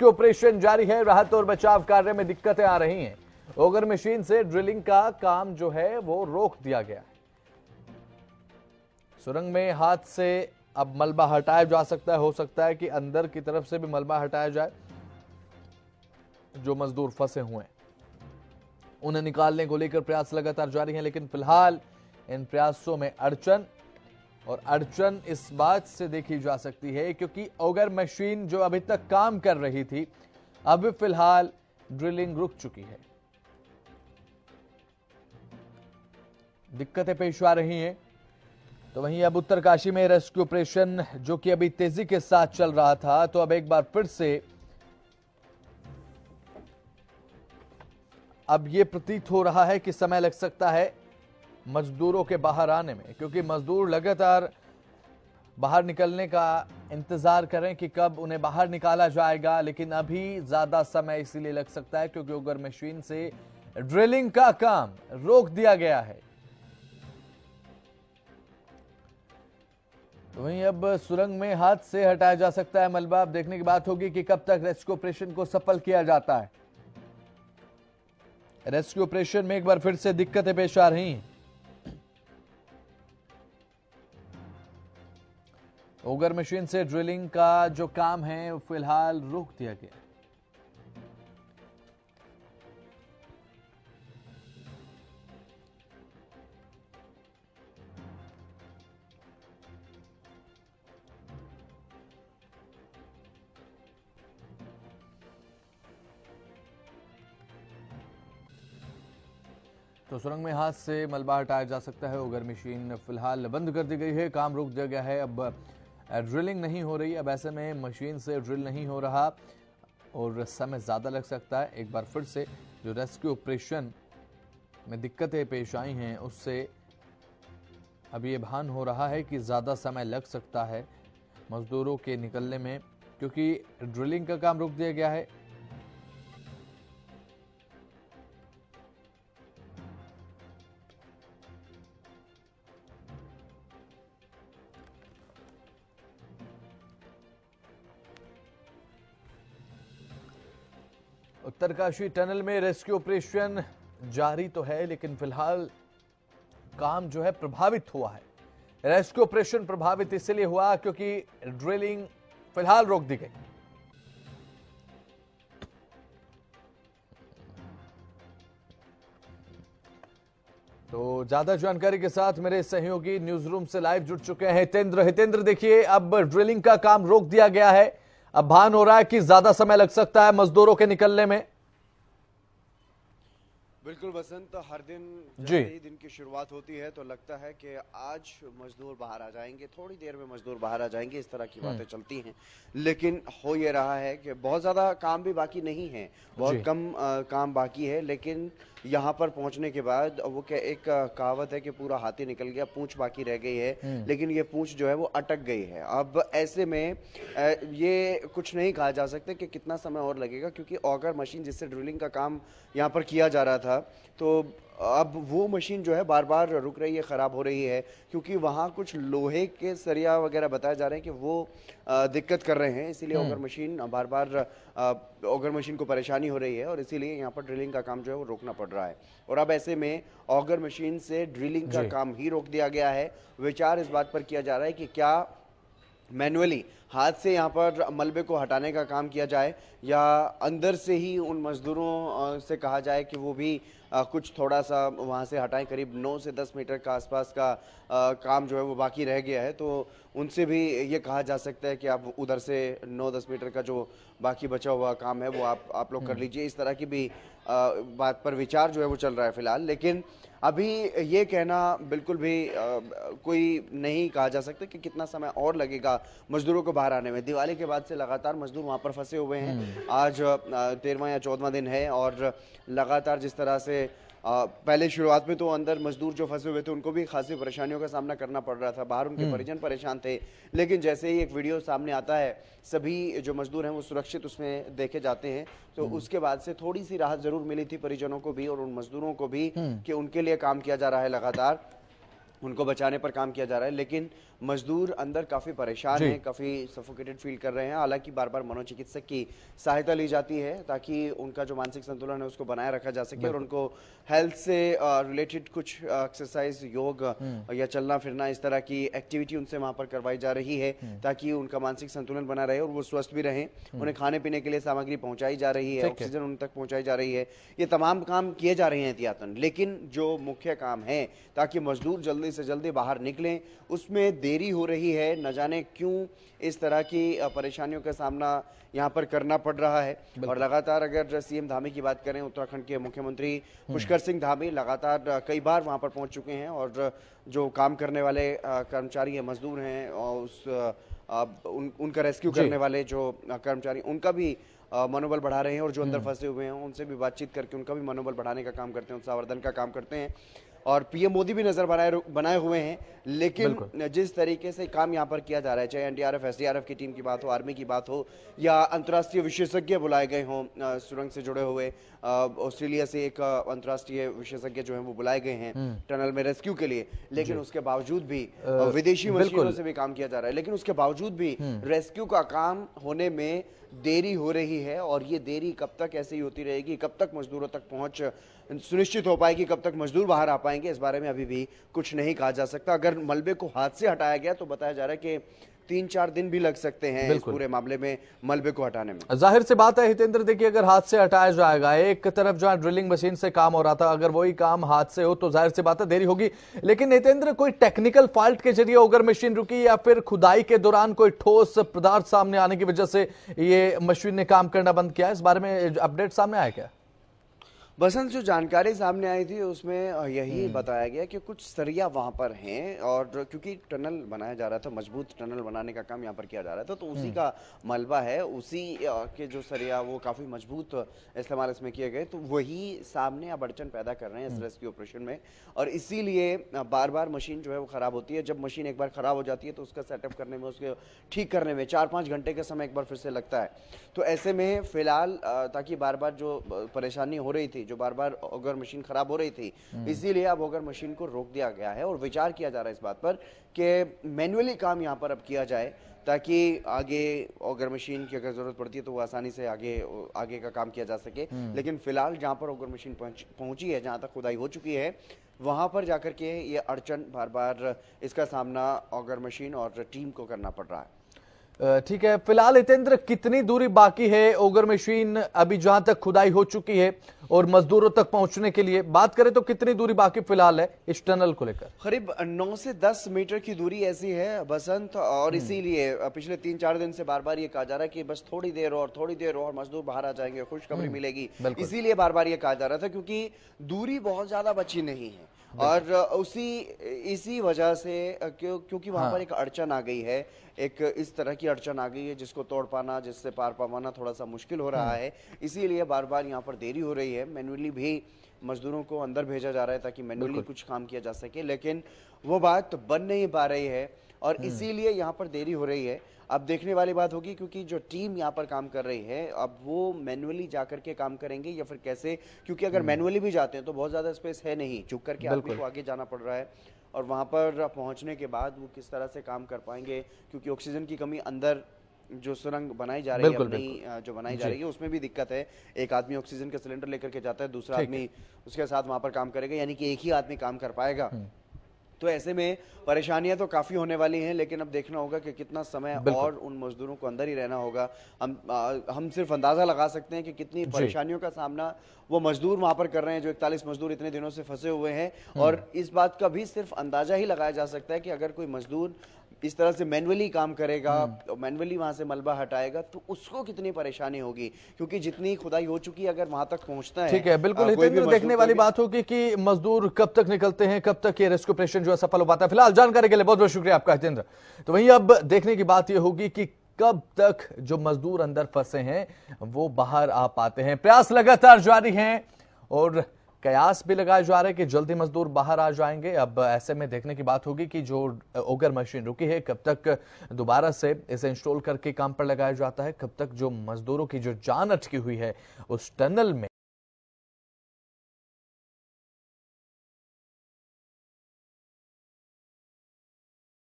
Rescue operation जारी है। राहत और बचाव कार्य में दिक्कतें आ रही हैं। ओगर मशीन से ड्रिलिंग का काम जो है, वो रोक दिया गया। सुरंग में हाथ से अब मलबा हटाया जा सकता है। हो सकता है कि अंदर की तरफ़ से भी मलबा हटाया जाए, जो मजदूर फंसे हुए हैं। उन्हें निकालने को लेकर प्रयास लगातार जारी हैं, लेकिन फ़िलहाल इन प्रयासों में अड़चन और अड़चन इस बात से देखी जा सकती है क्योंकि ओगर मशीन जो अभी तक काम कर रही थी, अब फ़िलहाल ड्रिलिंग रुक चुकी है। दिक्कतें पेश आ रही हैं। तो वहीं अब उत्तरकाशी में रेस्क्यू ऑपरेशन जो कि अभी तेज़ी के साथ चल रहा था तो अब एक बार फिर से अब ये प्रतीत हो रहा है कि समय लग सकता है। मजदूरों के बाहर आने में, क्योंकि मजदूर लगातार बाहर निकलने का इंतज़ार करें कि कब उन्हें बाहर निकाला जाएगा, लेकिन अभी ज़्यादा समय इसीलिए लग सकता है क्योंकि उगर मशीन से ड्रिलिंग का काम रोक दिया गया है। तो वहीं अब सुरंग में हाथ से हटाया जा सकता है मलबा। अब देखने की बात होगी कि कब तक रेस्क्यू ऑपरेशन को सफल किया जाता है। रेस्क्यू ऑपरेशन में एक बार फिर से दिक्कतें पेश आ रही हैं। ओगर मशीन से ड्रिलिंग का जो काम है फ़िलहाल रोक दिया गया। तो सुरंग में हाथ से मलबा हटाया जा सकता है। ओगर मशीन फ़िलहाल बंद कर दी गई है। काम रुक दिया गया है। अब ड्रिलिंग नहीं हो रही। अब ऐसे में मशीन से ड्रिल नहीं हो रहा और समय ज़्यादा लग सकता है। एक बार फिर से जो रेस्क्यू ऑपरेशन में दिक्कतें पेश आई हैं, उससे अब ये भान हो रहा है कि ज़्यादा समय लग सकता है मज़दूरों के निकलने में, क्योंकि ड्रिलिंग का काम रुक दिया गया है। उत्तरकाशी टनल में रेस्क्यू ऑपरेशन जारी तो है, लेकिन फ़िलहाल काम जो है प्रभावित हुआ है। रेस्क्यू ऑपरेशन प्रभावित इसलिए हुआ क्योंकि ड्रिलिंग फ़िलहाल रोक दी गई। तो ज़्यादा जानकारी के साथ मेरे सहयोगी न्यूज़ रूम से लाइव जुड़ चुके हैं। हितेंद्र हितेंद्र देखिए, अब ड्रिलिंग का काम रोक दिया गया है। अब भान हो रहा है कि ज़्यादा समय लग सकता है मजदूरों के निकलने में। बिल्कुल बसंत हर दिन जी। ही दिन की शुरुआत होती है तो लगता है कि आज मजदूर बाहर आ जाएँगे थोड़ी देर में मजदूर बाहर आ जाएँगे इस तरह की बातें चलती हैं। लेकिन हो ये रहा है कि बहुत ज़्यादा काम भी बाकी नहीं है बहुत कम अ, काम बाकी है लेकिन यहाँ पर पहुँचने के बाद वो क्या एक कहावत है कि पूरा हाथी निकल गया पूंछ बाकी रह गई है लेकिन ये पूंछ जो है वो अटक गई है। अब ऐसे में ये कुछ नहीं कहा जा सकता कि कितना समय और लगेगा क्योंकि ऑगर मशीन जिससे ड्रिलिंग का काम यहाँ पर किया जा रहा था तो अब वो मशीन जो है बार बार रुक रही है ख़राब हो रही है क्योंकि वहाँ कुछ लोहे के सरिया वगैरह बताए जा रहे हैं कि वो दिक्कत कर रहे हैं। इसीलिए ऑगर मशीन बार बार ऑगर मशीन को परेशानी हो रही है और इसीलिए यहाँ पर ड्रिलिंग का काम जो है वो रोकना पड़ रहा है। और अब ऐसे में ऑगर मशीन से ड्रिलिंग का काम ही रोक दिया गया है। विचार इस बात पर किया जा रहा है कि क्या मैनुअली हाथ से यहाँ पर मलबे को हटाने का काम किया जाए या अंदर से ही उन मजदूरों से कहा जाए कि वो भी कुछ थोड़ा सा वहाँ से हटाएँ करीब 9 से 10 मीटर का आसपास का काम जो है वो बाकी रह गया है। तो उनसे भी ये कहा जा सकता है कि आप उधर से 9-10 मीटर का जो बाकी बचा हुआ काम है वो आप आप लोग कर लीजिए। इस तरह की भी बात पर विचार जो है वो चल रहा है फ़िलहाल। लेकिन अभी ये कहना बिल्कुल भी आ, कोई नहीं कहा जा सकता कि कितना समय और लगेगा मजदूरों को बाहर आने में। दिवाली के बाद से लगातार मजदूर वहाँ पर फंसे हुए हैं। आज तेरहवा या चौदवा दिन है और लगातार जिस तरह से पहले शुरुआत में तो अंदर मजदूर जो फंसे हुए थे उनको भी खासी परेशानियों का सामना करना पड़ रहा था। बाहर उनके परिजन परेशान थे। लेकिन जैसे ही एक वीडियो सामने आता है सभी जो मजदूर हैं वो सुरक्षित उसमें देखे जाते हैं। तो उसके बाद से थोड़ी सी राहत ज़रूर मिली थी परिजनों को भी और उन मजदूरों को भी कि उनके लिए काम किया जा रहा है लगातार। उनको बचाने पर काम किया जा रहा है। लेकिन मजदूर अंदर काफ़ी परेशान हैं काफ़ी सफोकेटेड फील कर रहे हैं हालाँकि बार बार मनोचिकित्सक की सहायता ली जाती है ताकि उनका जो मानसिक संतुलन है उसको बनाए रखा जा सके और उनको हेल्थ से रिलेटेड कुछ एक्सरसाइज योग हम्म। या चलना फिरना इस तरह की एक्टिविटी उनसे वहाँ पर करवाई जा रही है हम्म। ताकि उनका मानसिक संतुलन बना रहे और वो स्वस्थ भी रहे हम्म। उन्हें खाने पीने के लिए सामग्री पहुंचाई जा रही है ऑक्सीजन उन तक पहुंचाई जा रही है ये तमाम काम किए जा रहे हैं एहतियातन लेकिन जो मुख्य काम है ताकि मजदूर जल्दी से जल्दी बाहर निकलें उसमें देरी हो रही है न जाने क्यों इस तरह की परेशानियों का सामना यहाँ पर करना पड़ रहा है और लगातार अगर सीएम धामी की बात करें उत्तराखंड के मुख्यमंत्री हम्म। पुष्कर सिंह धामी लगातार कई बार वहाँ पर पहुँच चुके हैं और जो काम करने वाले कर्मचारी हैं मजदूर हैं और उस उन, उनका रेस्क्यू करने वाले जो कर्मचारी उनका भी मनोबल बढ़ा रहे हैं और जो अंदर हम्म। फंसे हुए हैं उनसे भी बातचीत करके उनका भी मनोबल बढ़ाने का काम करते हैं उत्साहवर्धन का काम करते हैं और पीएम मोदी भी नज़र बनाए बनाए हुए हैं लेकिन जिस तरीके से काम यहाँ पर किया जा रहा है चाहे एनडीआरएफ एसडीआरएफ की टीम की बात हो आर्मी की बात हो या अंतर्राष्ट्रीय विशेषज्ञ बुलाए गए हों सुरंग से जुड़े हुए ऑस्ट्रेलिया से एक अंतर्राष्ट्रीय विशेषज्ञ जो है वो बुलाए गए हैं हम्म। टनल में रेस्क्यू के लिए लेकिन उसके बावजूद भी विदेशी मशीनों से भी काम किया जा रहा है लेकिन उसके बावजूद भी रेस्क्यू हम्म। का काम होने में देरी हो रही है और ये देरी कब तक ऐसे ही होती रहेगी कब तक मजदूरों तक पहुँच सुनिश्चित हो पाएगी कब तक मजदूर बाहर आ पाएँगे इस बारे में अभी भी कुछ नहीं कहा जा सकता। अगर मलबे को हाथ से हटाया गया तो बताया जा रहा है कि तीन चार दिन भी लग सकते हैं इस पूरे मामले में मलबे को हटाने में। ज़ाहिर सी बात है हितेंद्र देखिए अगर हाथ से हटाया जाएगा एक तरफ़ जो ड्रिलिंग मशीन से काम हो रहा था अगर वही काम हाथ से हो तो ज़ाहिर सी बात है देरी होगी। लेकिन हितेंद्र कोई टेक्निकल फॉल्ट के ज़रिए ओगर मशीन रुकी या फिर खुदाई के दौरान कोई ठोस पदार्थ सामने आने की वजह से ये मशीन ने काम करना बंद किया इस बारे में अपडेट सामने आया क्या? बसंत जो जानकारी सामने आई थी उसमें यही हम्म। बताया गया कि कुछ सरिया वहाँ पर हैं और क्योंकि टनल बनाया जा रहा था मज़बूत टनल बनाने का काम यहाँ पर किया जा रहा था तो उसी हम्म। का मलबा है उसी के जो सरिया वो काफ़ी मज़बूत इस्तेमाल इसमें किए गए तो वही सामने अब अड़चन पैदा कर रहे हैं इस रेस्क्यू हम्म। ऑपरेशन में और इसीलिए बार बार मशीन जो है वो ख़राब होती है जब मशीन एक बार ख़राब हो जाती है तो उसका सेटअप करने में उसके ठीक करने में चार पाँच घंटे का समय एक बार फिर से लगता है तो ऐसे में फ़िलहाल ताकि बार बार जो परेशानी हो रही थी जो बार बार ओगर मशीन खराब हो रही थी हम्म। इसीलिए अब ओगर मशीन को रोक दिया गया है और विचार किया जा रहा है इस बात पर कि मैनुअली काम यहाँ पर अब किया जाए ताकि आगे ओगर मशीन की अगर ज़रूरत पड़ती है तो वो आसानी से आगे आगे का काम किया जा सके हम्म। लेकिन फ़िलहाल जहाँ पर ओगर मशीन पहुँची है जहाँ तक खुदाई हो चुकी है वहाँ पर जाकर के ये अड़चन बार बार इसका सामना ऑगर मशीन और टीम को करना पड़ रहा है ठीक है फ़िलहाल हितेंद्र कितनी दूरी बाकी है ओगर मशीन अभी जहाँ तक खुदाई हो चुकी है और मजदूरों तक पहुँचने के लिए बात करें तो कितनी दूरी बाकी फ़िलहाल है इस टनल को लेकर करीब 9 से 10 मीटर की दूरी ऐसी है बसंत और हम्म। इसीलिए पिछले तीन चार दिन से बार बार ये कहा जा रहा है कि बस थोड़ी देर और थोड़ी देर और मजदूर बाहर आ जाएँगे खुशखबरी हम्म। मिलेगी इसीलिए बार बार ये कहा जा रहा था क्योंकि दूरी बहुत ज़्यादा बची नहीं है और उसी इसी वजह से क्यों क्योंकि वहाँ हाँ। पर एक अड़चन आ गई है एक इस तरह की अड़चन आ गई है जिसको तोड़ पाना जिससे पार पावाना थोड़ा सा मुश्किल हो रहा हाँ। है इसीलिए बार बार यहाँ पर देरी हो रही है मैनुअली भी मजदूरों को अंदर भेजा जा रहा है ताकि मैनुअली कुछ काम किया जा सके लेकिन वो बात तो बन नहीं पा रही है और हम्म। इसीलिए यहाँ पर देरी हो रही है अब देखने वाली बात होगी क्योंकि जो टीम यहाँ पर काम कर रही है अब वो मैनुअली जाकर के काम करेंगे या फिर कैसे क्योंकि अगर मैनुअली हम्म। भी जाते हैं तो बहुत ज़्यादा स्पेस है नहीं झुक करके आदमी को आगे जाना पड़ रहा है और वहाँ पर पहुँचने के बाद वो किस तरह से काम कर पाएँगे क्योंकि ऑक्सीजन की कमी अंदर जो सुरंग बनाई जा रही है अपनी जो बनाई जा रही है उसमें भी दिक्कत है। एक आदमी ऑक्सीजन का सिलेंडर लेकर के जाता है दूसरा आदमी उसके साथ वहाँ पर काम करेगा यानी कि एक ही आदमी काम कर पाएगा। हम्म। तो ऐसे में परेशानियाँ तो काफ़ी होने वाली हैं लेकिन अब देखना होगा कि कितना समय और उन मजदूरों को अंदर ही रहना होगा। हम आ, हम सिर्फ़ अंदाज़ा लगा सकते हैं कि कितनी परेशानियों का सामना वो मजदूर वहाँ पर कर रहे हैं जो इकतालीस मजदूर इतने दिनों से फंसे हुए हैं। हम्म। और इस बात का भी सिर्फ़ अंदाज़ा ही लगाया जा सकता है कि अगर कोई मजदूर इस तरह से मैनुअली काम करेगा मैनुअली हम्म। वहाँ से मलबा हटाएगा तो उसको कितनी परेशानी होगी? क्योंकि जितनी खुदाई हो चुकी है अगर वहाँ तक पहुँचता है ठीक है बिल्कुल देखने वाली बात होगी कि मजदूर कब तक निकलते हैं कब तक ये रेस्क्यू ऑपरेशन जो है सफल हो पाता है। फ़िलहाल जानकारी के लिए बहुत बहुत शुक्रिया आपका हितेंद्र। तो वही अब देखने की बात यह होगी कि कब तक जो मजदूर अंदर फंसे हैं वो बाहर आ पाते हैं। प्रयास लगातार जारी हैं और कयास भी लगाए जा रहे हैं कि जल्दी मजदूर बाहर आ जाएँगे। अब ऐसे में देखने की बात होगी कि जो ओगर मशीन रुकी है, कब तक दोबारा से इसे इंस्टॉल करके काम पर लगाया जाता है, कब तक जो मजदूरों की जो जान अटकी हुई है उस टनल में